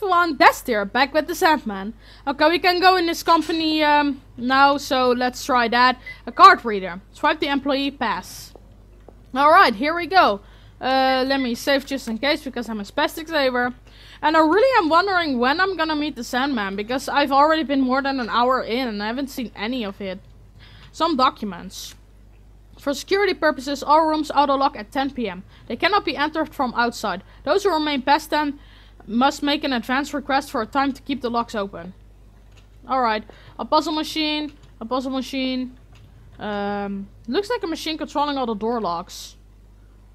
everyone, here, back with the Sandman. Okay, we can go in this company um, now, so let's try that. A card reader. Swipe the employee pass. Alright, here we go. Uh, let me save just in case, because I'm a spastic saver. And I really am wondering when I'm gonna meet the Sandman, because I've already been more than an hour in, and I haven't seen any of it. Some documents. For security purposes, all rooms auto-lock at 10 p.m. They cannot be entered from outside. Those who remain past 10 must make an advance request for a time to keep the locks open. Alright, a puzzle machine, a puzzle machine. Um, looks like a machine controlling all the door locks.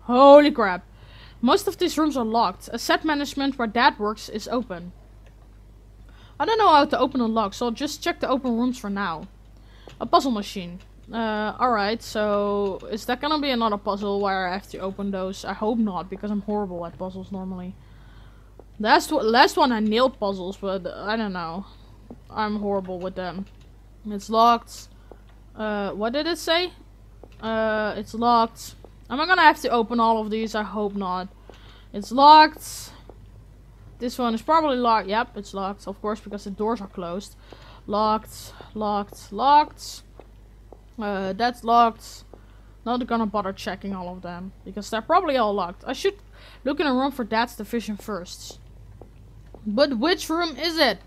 Holy crap. Most of these rooms are locked. A set management where that works is open. I don't know how to open a lock, so I'll just check the open rooms for now. A puzzle machine. Uh, alright, so is that gonna be another puzzle where I have to open those? I hope not, because I'm horrible at puzzles normally. Last, last one I nailed puzzles, but I don't know. I'm horrible with them. It's locked. Uh, what did it say? Uh, it's locked. Am I gonna have to open all of these? I hope not. It's locked. This one is probably locked. Yep, it's locked, of course, because the doors are closed. Locked, locked, locked. Uh, that's locked. Not gonna bother checking all of them, because they're probably all locked. I should look in a room for Dad's division first. But which room is it?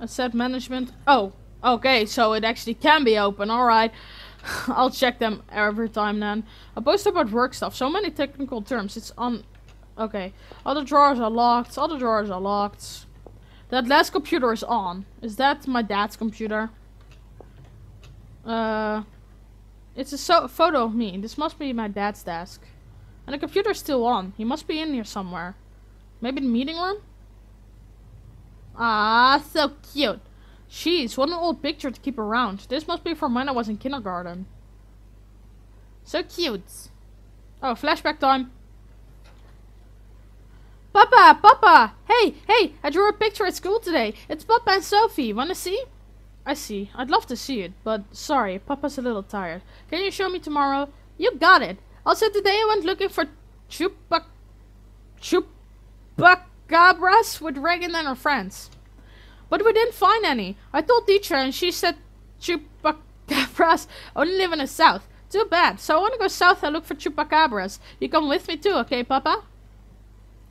Asset management. Oh, okay, so it actually can be open. Alright. I'll check them every time then. A post about work stuff. So many technical terms. It's on... Okay. Other drawers are locked. Other drawers are locked. That last computer is on. Is that my dad's computer? Uh... It's a so photo of me. This must be my dad's desk. And the computer's still on. He must be in here somewhere. Maybe the meeting room? Ah, so cute. Jeez, what an old picture to keep around. This must be from when I was in kindergarten. So cute. Oh, flashback time. Papa, Papa! Hey, hey, I drew a picture at school today. It's Papa and Sophie. Wanna see? I see. I'd love to see it, but sorry, Papa's a little tired. Can you show me tomorrow? You got it. Also, today I went looking for chupac... chupacabras with Regan and her friends. But we didn't find any. I told teacher and she said chupacabras only live in the south. Too bad. So I want to go south and look for chupacabras. You come with me too, okay, Papa?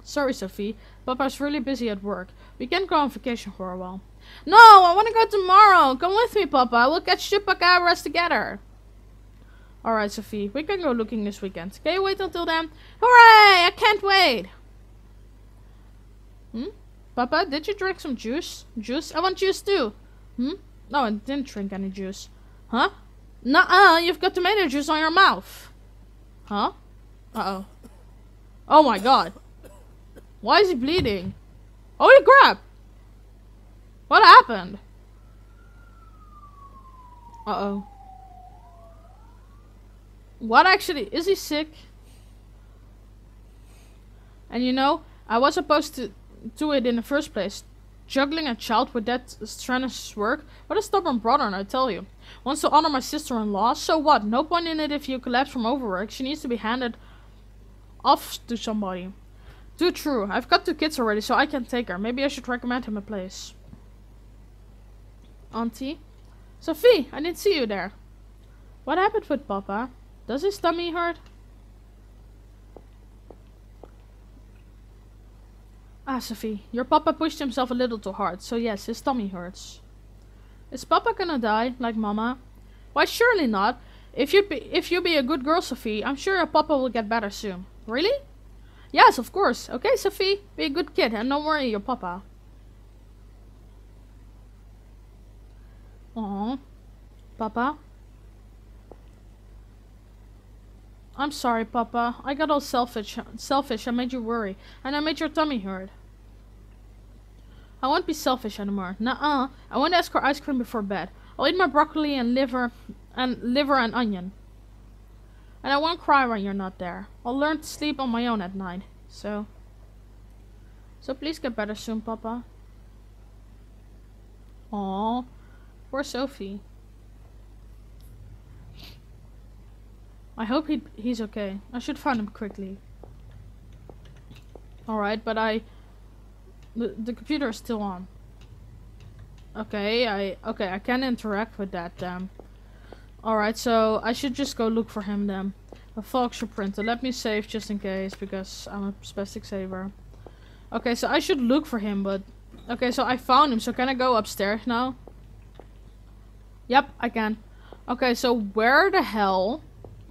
Sorry, Sophie. Papa's really busy at work. We can't go on vacation for a while. No, I want to go tomorrow. Come with me, Papa. We'll catch chupacabras together. Alright, Sophie. We can go looking this weekend. You wait until then? Hooray! I can't wait! Hmm? Papa, did you drink some juice? Juice? I want juice too. Hmm? No, I didn't drink any juice. Huh? Nuh-uh, you've got tomato juice on your mouth. Huh? Uh-oh. Oh my god. Why is he bleeding? Holy crap! What happened? Uh-oh. What actually? Is he sick? And you know, I was supposed to do it in the first place. Juggling a child with that strenuous work? What a stubborn brother, I tell you. Wants to honor my sister-in-law? So what? No point in it if you collapse from overwork. She needs to be handed off to somebody. Too true. I've got two kids already, so I can take her. Maybe I should recommend him a place. Auntie? Sophie, I didn't see you there. What happened with Papa? Does his tummy hurt? Ah, Sophie, your papa pushed himself a little too hard, so yes, his tummy hurts. Is papa gonna die, like mama? Why, surely not. If you be if you be a good girl, Sophie, I'm sure your papa will get better soon. Really? Yes, of course. Okay, Sophie, be a good kid and don't worry your papa. Aww. Papa? I'm sorry, Papa. I got all selfish. Selfish. I made you worry, and I made your tummy hurt. I won't be selfish anymore. Nuh-uh. I won't ask for ice cream before bed. I'll eat my broccoli and liver and liver and onion. And I won't cry when you're not there. I'll learn to sleep on my own at night. So. So please get better soon, Papa. Aww. Poor Sophie. I hope he he's okay. I should find him quickly. Alright, but I... The, computer is still on. Okay, I okay, I can interact with that then. Alright, so I should just go look for him then. A Volkswagen printer. Let me save just in case because I'm a spastic saver. Okay, so I should look for him, but okay, so I found him. So can I go upstairs now? Yep, I can. Okay, so where the hell?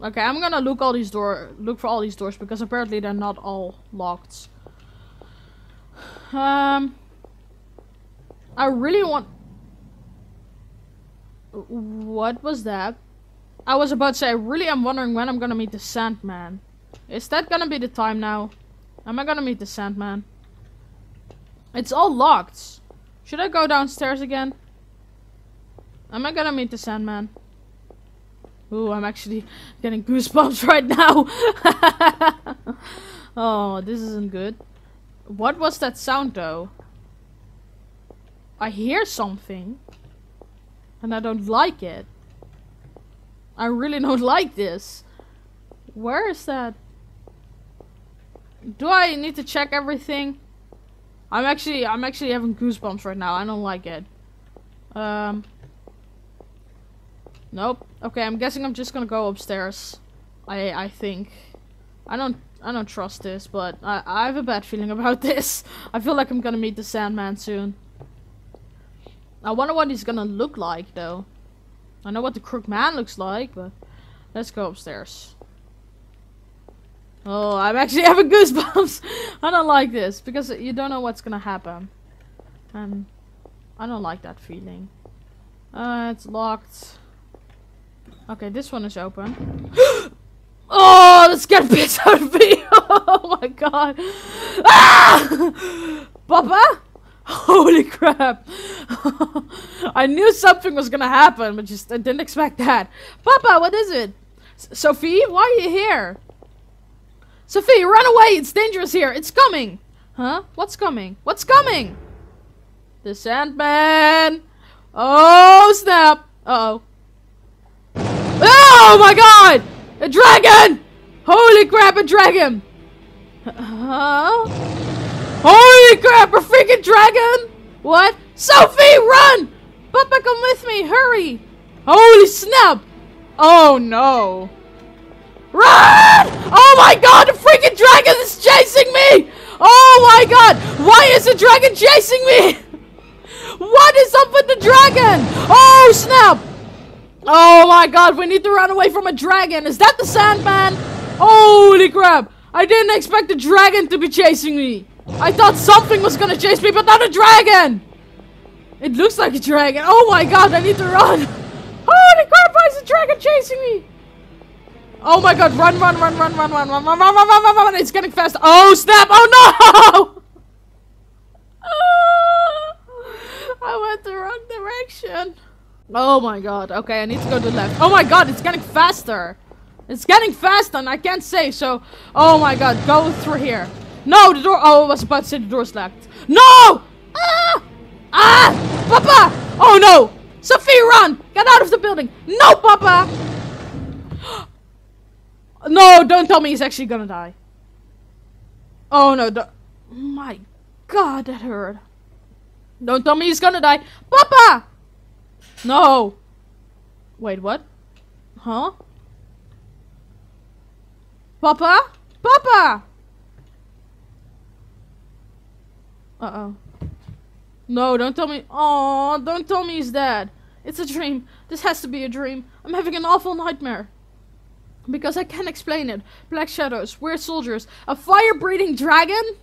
Okay, I'm gonna look all these door look for all these doors because apparently they're not all locked. Um I really want What was that? I was about to say I really am wondering when I'm gonna meet the Sandman. Is that gonna be the time now? Am I gonna meet the Sandman? It's all locked. Should I go downstairs again? Am I gonna meet the Sandman? Ooh, I'm actually getting goosebumps right now. oh, this isn't good. What was that sound though? I hear something. And I don't like it. I really don't like this. Where is that? Do I need to check everything? I'm actually I'm actually having goosebumps right now. I don't like it. Um Nope. Okay, I'm guessing I'm just gonna go upstairs. I I think. I don't I don't trust this, but I I have a bad feeling about this. I feel like I'm gonna meet the Sandman soon. I wonder what he's gonna look like though. I know what the crook man looks like, but let's go upstairs. Oh, I'm actually having goosebumps. I don't like this because you don't know what's gonna happen. And I don't like that feeling. Uh, it's locked. Okay, this one is open. oh, let's get piss out of me. oh my god. Ah! Papa? Holy crap. I knew something was gonna happen, but just I didn't expect that. Papa, what is it? S Sophie, why are you here? Sophie, run away! It's dangerous here! It's coming! Huh? What's coming? What's coming? The Sandman! Oh, snap! Uh oh Oh my god! A dragon! Holy crap, a dragon! Huh? Holy crap, a freaking dragon! What? Sophie, run! Papa, come with me, hurry! Holy snap! Oh no! Run! Oh my god, the freaking dragon is chasing me! Oh my god! Why is the dragon chasing me? What is up with the dragon? Oh snap! Oh my god, we need to run away from a dragon. Is that the Sandman? Holy crap. I didn't expect a dragon to be chasing me. I thought something was gonna chase me, but not a dragon. It looks like a dragon. Oh my god, I need to run. Holy crap, why is a dragon chasing me? Oh my god, run, run, run, run, run, run, run, run, run, run, run, run, run. It's getting fast. Oh snap, oh no! I went the wrong direction. Oh my god. Okay, I need to go to the left. Oh my god, it's getting faster. It's getting fast and I can't say, so... Oh my god, go through here. No, the door... Oh, I was about to say the door's locked. No! Ah! Ah! Papa! Oh no! Sophie, run! Get out of the building! No, Papa! no, don't tell me he's actually gonna die. Oh no, my god, that hurt. Don't tell me he's gonna die. Papa! No! Wait, what? Huh? Papa? Papa! Uh-oh. No, don't tell me- Oh, don't tell me he's dead. It's a dream. This has to be a dream. I'm having an awful nightmare. Because I can't explain it. Black shadows, weird soldiers, a fire-breathing dragon?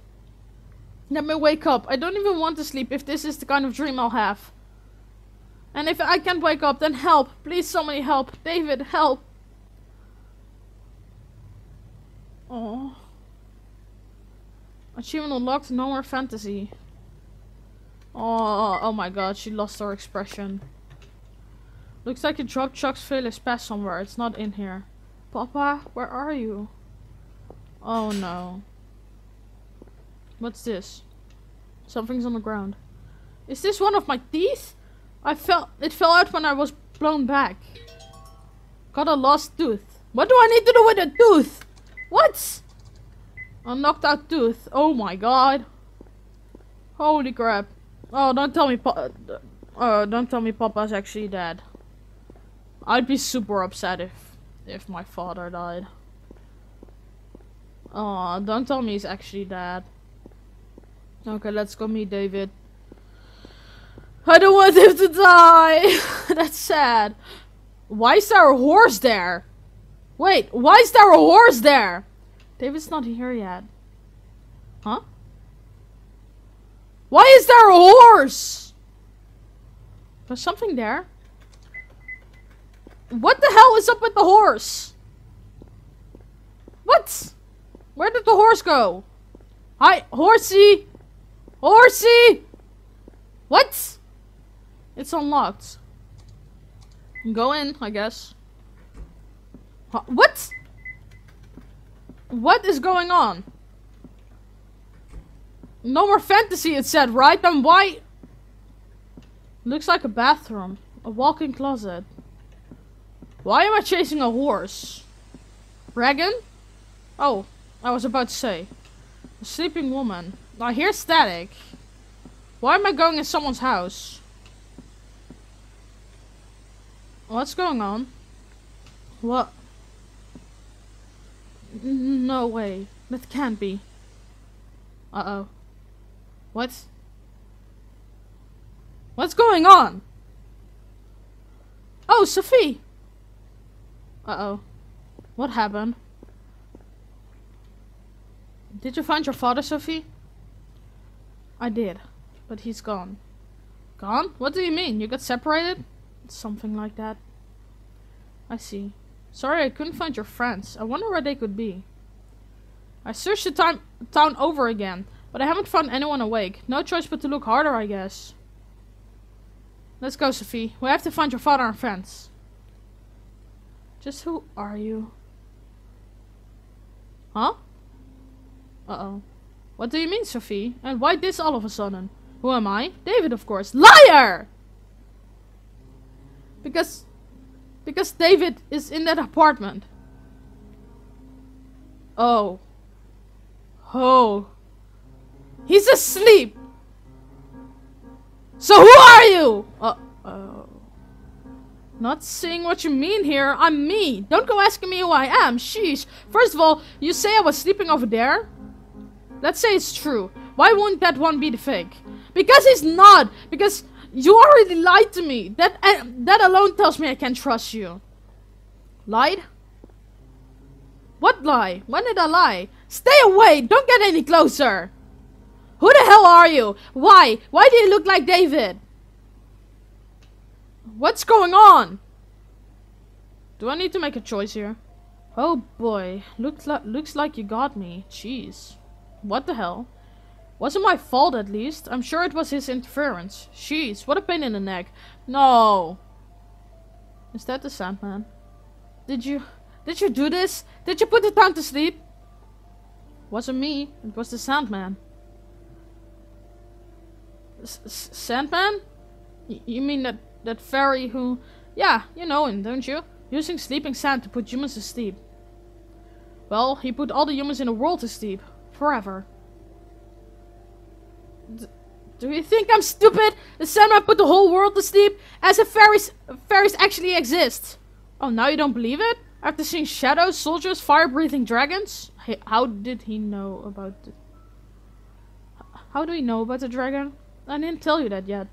Let me wake up. I don't even want to sleep if this is the kind of dream I'll have. And if I can't wake up, then help. Please, somebody help. David, help. Oh. Achievement unlocked, no more fantasy. Oh, oh my god, she lost her expression. Looks like you dropped Chuck's Fearless Pass somewhere. It's not in here. Papa, where are you? Oh no. What's this? Something's on the ground. Is this one of my teeth? I fell. It fell out when I was blown back. Got a lost tooth. What do I need to do with a tooth? What? A knocked out tooth. Oh my god. Holy crap. Oh, don't tell me pa- Oh, don't tell me Papa's actually dead. I'd be super upset if if my father died. Oh, don't tell me he's actually dead. Okay, let's go meet David. I don't want him to die. That's sad. Why is there a horse there? Wait, why is there a horse there? David's not here yet. Huh? Why is there a horse? There's something there. What the hell is up with the horse? What? Where did the horse go? Hi, horsey! Horsey! What? It's unlocked. Go in, I guess. What? What is going on? No more fantasy, it said, right? Then why? Looks like a bathroom. A walk-in closet. Why am I chasing a horse? Dragon? Oh, I was about to say. A sleeping woman. I hear static. Why am I going in someone's house? What's going on? What? No way. That can't be. Uh-oh. What? What's going on? Oh, Sophie! Uh-oh. What happened? Did you find your father, Sophie? I did, but he's gone. Gone? What do you mean? You got separated? Something like that. I see. Sorry I couldn't find your friends. I wonder where they could be. I searched the time town over again, but I haven't found anyone awake. No choice but to look harder, I guess. Let's go, Sophie. We have to find your father and friends. Just who are you? Huh? Uh-oh. What do you mean, Sophie? And why this all of a sudden? Who am I? David, of course. Liar! Because... Because David is in that apartment. Oh. Oh. He's asleep! So who are you? Uh-oh. Not seeing what you mean here. I'm me. Don't go asking me who I am. Sheesh. First of all, you say I was sleeping over there? Let's say it's true. Why wouldn't that one be the fake? Because he's not. Because you already lied to me. That uh, that alone tells me I can't trust you. Lied? What lie? When did I lie? Stay away! Don't get any closer! Who the hell are you? Why? Why do you look like David? What's going on? Do I need to make a choice here? Oh boy, looks like looks like you got me. Jeez. What the hell? Wasn't my fault at least. I'm sure it was his interference. Jeez, what a pain in the neck. No. Is that the Sandman? Did you... Did you do this? Did you put the town to sleep? Wasn't me. It was the Sandman. S Sandman? Y you mean that, that fairy who... Yeah, you know him, don't you? Using sleeping sand to put humans to sleep. Well, he put all the humans in the world to sleep forever. Do you think I'm stupid? The Sandman put the whole world to sleep as if fairies, fairies actually exist. Oh, now you don't believe it? After seeing shadows, soldiers, fire-breathing dragons? Hey, how did he know about the... How do we know about the dragon? I didn't tell you that yet.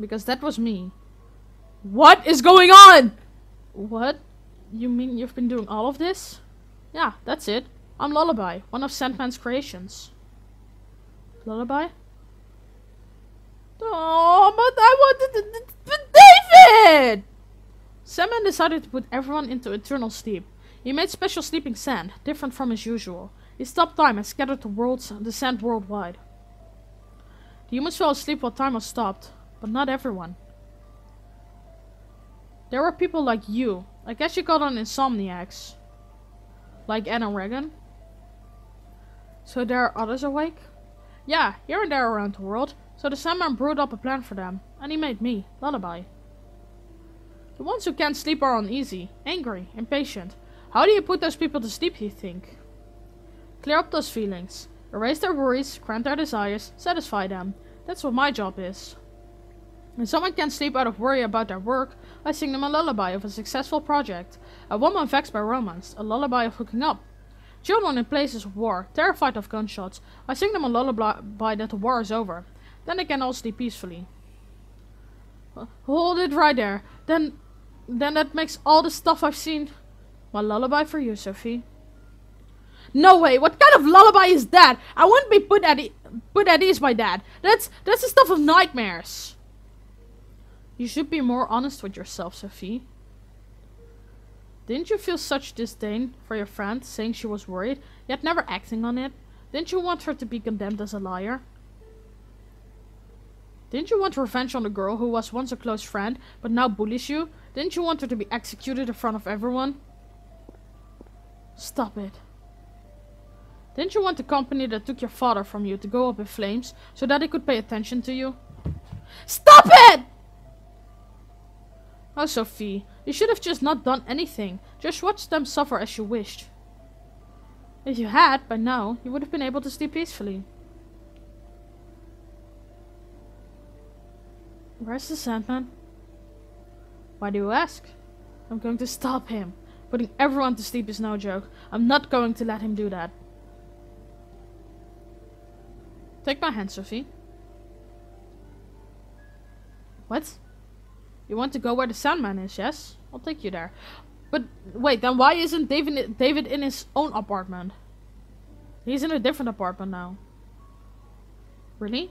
Because that was me. What is going on? What? You mean you've been doing all of this? Yeah, that's it. I'm Lullaby, one of Sandman's creations. Lullaby? Oh, but I wanted to, but David! Sandman decided to put everyone into eternal sleep. He made special sleeping sand, different from his usual. He stopped time and scattered the, worlds, the sand worldwide. The humans fell asleep while time was stopped, but not everyone. There were people like you. I guess you call them insomniacs. Like Anna Regan. So there are others awake? Yeah, here and there around the world. So the Sandman brewed up a plan for them, and he made me, Lullaby. The ones who can't sleep are uneasy, angry, impatient. How do you put those people to sleep, you think? Clear up those feelings. Erase their worries, grant their desires, satisfy them. That's what my job is. When someone can't sleep out of worry about their work, I sing them a lullaby of a successful project. A woman vexed by romance, a lullaby of hooking up. Children in places of war, terrified of gunshots, I sing them a lullaby that the war is over. Then they can all sleep peacefully. Hold it right there. Then, then that makes all the stuff I've seen. My lullaby for you, Sophie. No way! What kind of lullaby is that? I wouldn't be put at e put at ease by that. That's that's the stuff of nightmares. You should be more honest with yourself, Sophie. Didn't you feel such disdain for your friend, saying she was worried, yet never acting on it? Didn't you want her to be condemned as a liar? Didn't you want revenge on the girl who was once a close friend, but now bullies you? Didn't you want her to be executed in front of everyone? Stop it. Didn't you want the company that took your father from you to go up in flames, so that they could pay attention to you? STOP IT! Oh, Sophie, you should have just not done anything. Just watched them suffer as you wished. If you had, by now, you would have been able to sleep peacefully. Where's the Sandman? Why do you ask? I'm going to stop him. Putting everyone to sleep is no joke. I'm not going to let him do that. Take my hand, Sophie. What? You want to go where the Sandman is, yes? I'll take you there. But wait, then why isn't David David in his own apartment? He's in a different apartment now. Really?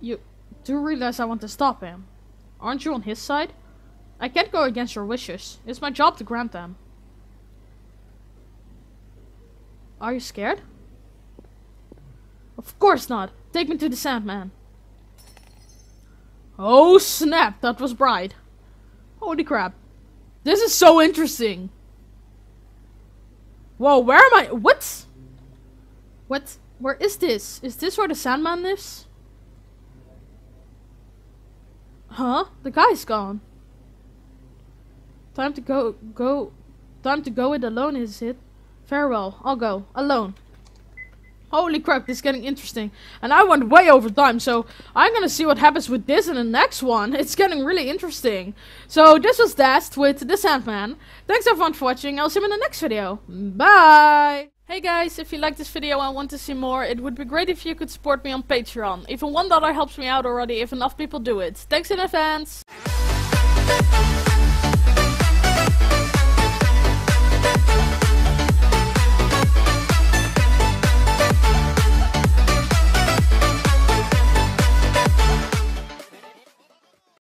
You do realize I want to stop him? Aren't you on his side? I can't go against your wishes. It's my job to grant them. Are you scared? Of course not. Take me to the Sandman. Oh snap, that was bright. Holy crap. This is so interesting. Whoa, where am I? What? What? Where is this? Is this where the Sandman lives? Huh? The guy's gone. Time to go, go, time to go it alone, is it? Farewell, I'll go, alone. Holy crap, this is getting interesting. And I went way over time, so I'm gonna see what happens with this in the next one. It's getting really interesting. So this was Dest with The Sandman. Thanks everyone for watching, I'll see you in the next video. Bye! Hey guys, if you like this video and want to see more, it would be great if you could support me on Patreon. Even one dollar helps me out already if enough people do it. Thanks in advance!